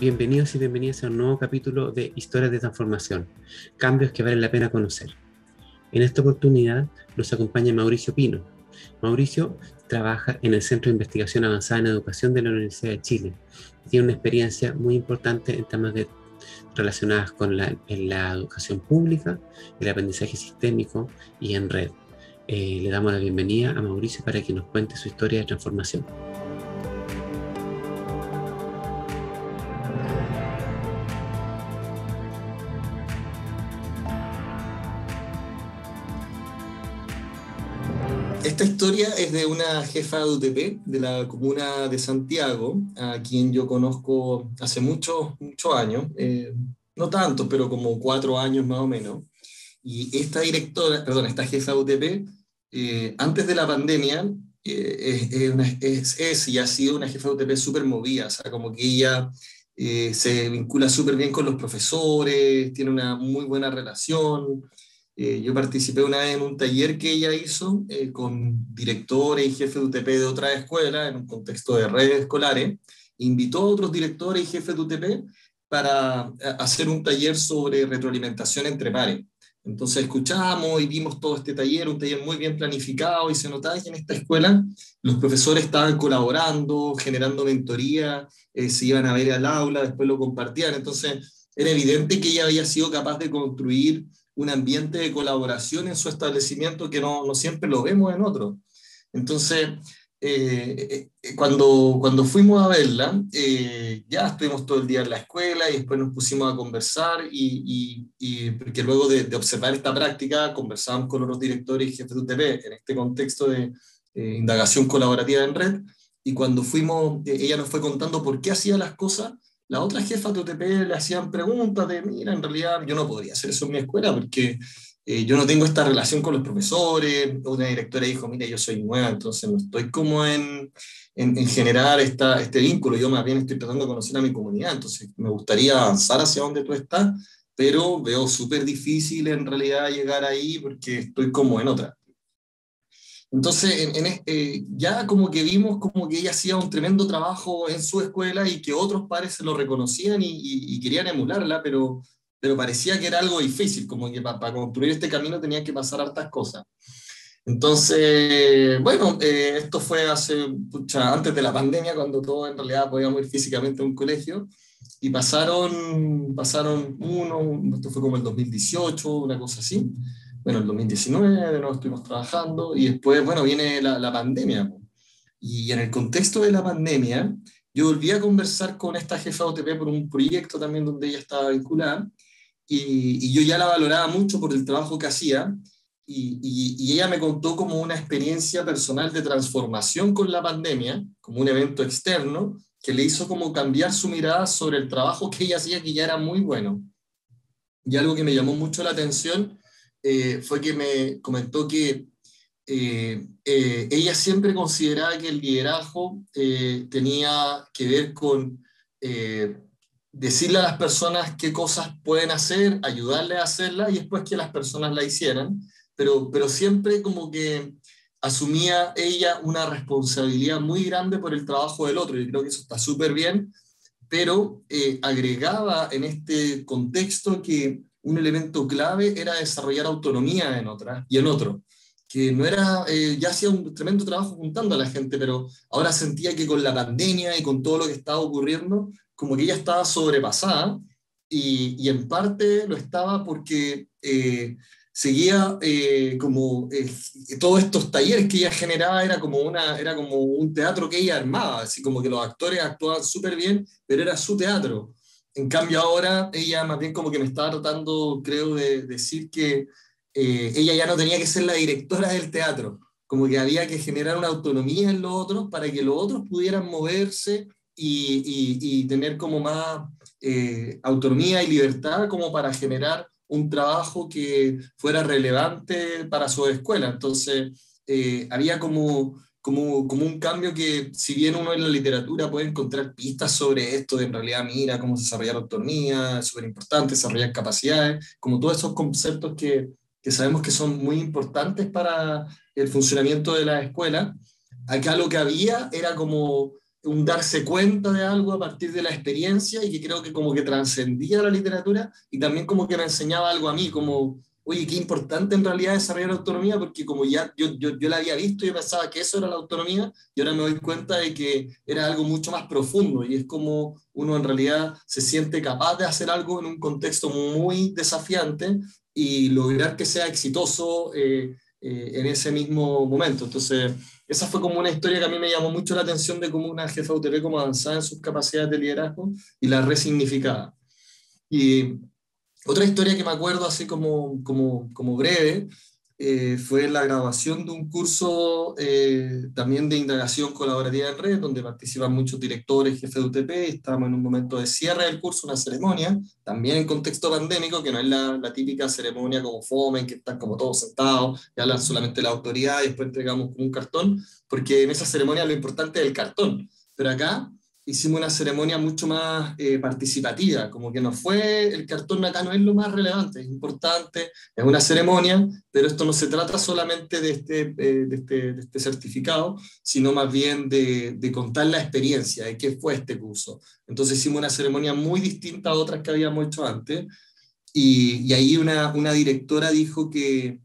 Bienvenidos y bienvenidas a un nuevo capítulo de Historias de Transformación, cambios que valen la pena conocer. En esta oportunidad nos acompaña Mauricio Pino. Mauricio trabaja en el Centro de Investigación Avanzada en Educación de la Universidad de Chile. Tiene una experiencia muy importante en temas de, relacionadas con la, educación pública, el aprendizaje sistémico y en red. Eh, le damos la bienvenida a Mauricio para que nos cuente su historia de transformación. Esta historia es de una jefa de UTP de la comuna de Santiago, a quien yo conozco hace muchos muchos años, eh, no tanto, pero como cuatro años más o menos. Y esta directora, perdón, esta jefa de UTP eh, antes de la pandemia, eh, es, es, y ha sido una jefa de UTP súper movida, o sea, como que ella eh, se vincula súper bien con los profesores, tiene una muy buena relación. Yo participé una vez en un taller que ella hizo con directores y jefes de UTP de otra escuela, en un contexto de redes escolares. Invitó a otros directores y jefes de UTP para hacer un taller sobre retroalimentación entre pares. Entonces escuchamos y vimos todo este taller, un taller muy bien planificado y se notaba que en esta escuela los profesores estaban colaborando, generando mentoría, eh, se iban a ver al aula, después lo compartían. Entonces era evidente que ella había sido capaz de construir un ambiente de colaboración en su establecimiento que no, siempre lo vemos en otros. Entonces, eh, eh, cuando, cuando fuimos a verla, eh, ya estuvimos todo el día en la escuela y después nos pusimos a conversar y, porque luego de, observar esta práctica conversamos con los directores y jefes de UTP en este contexto de indagación colaborativa en red y cuando fuimos, ella nos fue contando por qué hacía las cosas, las otras jefas de UTP le hacían preguntas de, mira, en realidad yo no podría hacer eso en mi escuela porque eh, yo no tengo esta relación con los profesores, una directora dijo, mira, yo soy nueva, entonces no estoy como en, en, generar este vínculo, yo más bien estoy tratando de conocer a mi comunidad, entonces me gustaría avanzar hacia donde tú estás, pero veo súper difícil en realidad llegar ahí porque estoy como en otra. Entonces, en, eh, ya como que vimos como que ella hacía un tremendo trabajo en su escuela y que otros padres se lo reconocían y, y querían emularla, pero pero parecía que era algo difícil, como que para, construir este camino tenía que pasar hartas cosas. Entonces, bueno, eh, esto fue hace, antes de la pandemia, cuando todos en realidad podíamos ir físicamente a un colegio, y pasaron, pasaron uno, esto fue como el 2018, una cosa así, bueno, el 2019 de nuevo estuvimos trabajando, y después, bueno, viene la, la pandemia. Y en el contexto de la pandemia, yo volví a conversar con esta jefa OTP por un proyecto también donde ella estaba vinculada, y, yo ya la valoraba mucho por el trabajo que hacía y, y, ella me contó como una experiencia personal de transformación con la pandemia, como un evento externo, que le hizo como cambiar su mirada sobre el trabajo que ella hacía, que ya era muy bueno. Y algo que me llamó mucho la atención eh, fue que me comentó que eh, eh, ella siempre consideraba que el liderazgo tenía que ver con decirle a las personas qué cosas pueden hacer, ayudarle a hacerlas y después que las personas la hicieran, pero, pero siempre como que asumía ella una responsabilidad muy grande por el trabajo del otro, y creo que eso está súper bien, pero eh, agregaba en este contexto que un elemento clave era desarrollar autonomía en otra y en otro, que no era, eh, ya hacía un tremendo trabajo juntando a la gente, pero ahora sentía que con la pandemia y con todo lo que estaba ocurriendo, como que ella estaba sobrepasada y, y en parte lo estaba porque eh, seguía eh, como todos estos talleres que ella generaba era como, una, era como un teatro que ella armaba, así como que los actores actuaban súper bien, pero era su teatro. En cambio ahora ella más bien como que me estaba tratando, creo, de decir que ella ya no tenía que ser la directora del teatro, como que había que generar una autonomía en los otros para que los otros pudieran moverse y, tener como más eh, autonomía y libertad como para generar un trabajo que fuera relevante para su escuela. Entonces, eh, había como, como, como, un cambio que, si bien uno en la literatura puede encontrar pistas sobre esto, en realidad mira cómo desarrollar autonomía, es súper importante, desarrollar capacidades, como todos esos conceptos que, que sabemos que son muy importantes para el funcionamiento de la escuela, acá lo que había era como un darse cuenta de algo a partir de la experiencia y que creo que como que trascendía la literatura y también como que me enseñaba algo a mí, como, oye, qué importante en realidad desarrollar autonomía, porque como ya yo, yo, yo la había visto, yo pensaba que eso era la autonomía y ahora me doy cuenta de que era algo mucho más profundo y es como uno en realidad se siente capaz de hacer algo en un contexto muy desafiante y lograr que sea exitoso eh, eh, en ese mismo momento. Entonces, esa fue como una historia que a mí me llamó mucho la atención de cómo una jefa UTP como avanzaba en sus capacidades de liderazgo y la resignificaba. Y otra historia que me acuerdo así como, como, como breve eh, fue la grabación de un curso eh, también de indagación colaborativa en red, donde participan muchos directores, jefes de UTP, estábamos en un momento de cierre del curso, una ceremonia, también en contexto pandémico, que no es la, la típica ceremonia como FOME, que están como todos sentados y hablan solamente la autoridad y después entregamos un cartón, porque en esa ceremonia lo importante es el cartón, pero acá hicimos una ceremonia mucho más eh, participativa, como que no fue, el cartón acá no es lo más relevante, es importante, es una ceremonia, pero esto no se trata solamente de este, eh, de este, de este, certificado, sino más bien de, de, contar la experiencia, de qué fue este curso. Entonces hicimos una ceremonia muy distinta a otras que habíamos hecho antes, y, y ahí una, una directora dijo que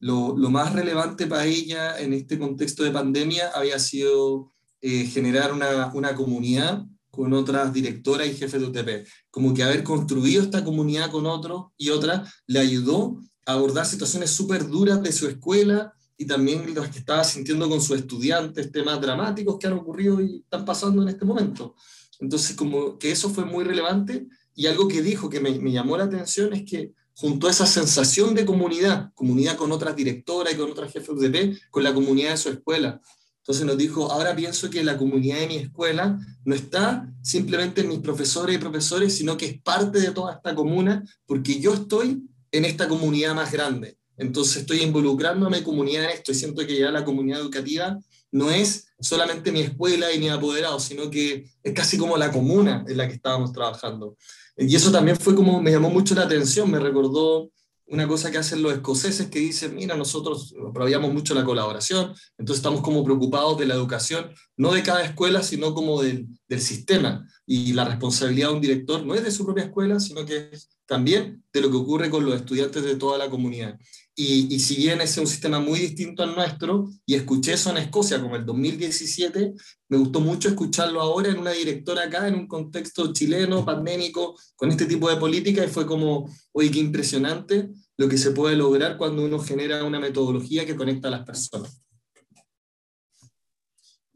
lo, lo más relevante para ella en este contexto de pandemia había sido eh, generar una, una, comunidad con otras directoras y jefes de UTP. Como que haber construido esta comunidad con otros y otras le ayudó a abordar situaciones súper duras de su escuela y también las que estaba sintiendo con sus estudiantes, temas dramáticos que han ocurrido y están pasando en este momento. Entonces, como que eso fue muy relevante y algo que dijo que me, me llamó la atención es que junto a esa sensación de comunidad, comunidad con otras directoras y con otras jefes de UTP, con la comunidad de su escuela, entonces nos dijo, ahora pienso que la comunidad de mi escuela no está simplemente en mis profesores y profesores, sino que es parte de toda esta comuna, porque yo estoy en esta comunidad más grande. Entonces estoy involucrándome comunidad en esto y siento que ya la comunidad educativa no es solamente mi escuela y mi apoderado, sino que es casi como la comuna en la que estábamos trabajando. Y eso también fue como, me llamó mucho la atención, me recordó una cosa que hacen los escoceses que dicen, mira, nosotros probamos mucho la colaboración, entonces estamos como preocupados de la educación, no de cada escuela, sino como del, del sistema. Y la responsabilidad de un director no es de su propia escuela, sino que es también de lo que ocurre con los estudiantes de toda la comunidad. Y, y, si bien es un sistema muy distinto al nuestro, y escuché eso en Escocia como el 2017, me gustó mucho escucharlo ahora en una directora acá, en un contexto chileno, pandémico, con este tipo de política, y fue como, oye, qué impresionante lo que se puede lograr cuando uno genera una metodología que conecta a las personas.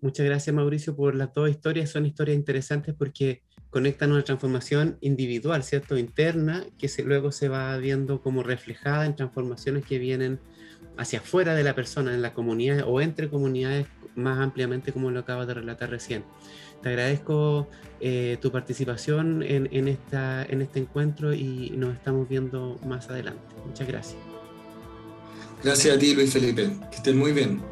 Muchas gracias Mauricio por las dos historias, son historias interesantes porque conectan una transformación individual, ¿cierto? Interna, que se, luego se va viendo como reflejada en transformaciones que vienen hacia afuera de la persona, en la comunidad o entre comunidades más ampliamente, como lo acabas de relatar recién. Te agradezco eh, tu participación en, en, esta, en este encuentro y nos estamos viendo más adelante. Muchas gracias. Gracias a ti, Luis Felipe. Que estén muy bien.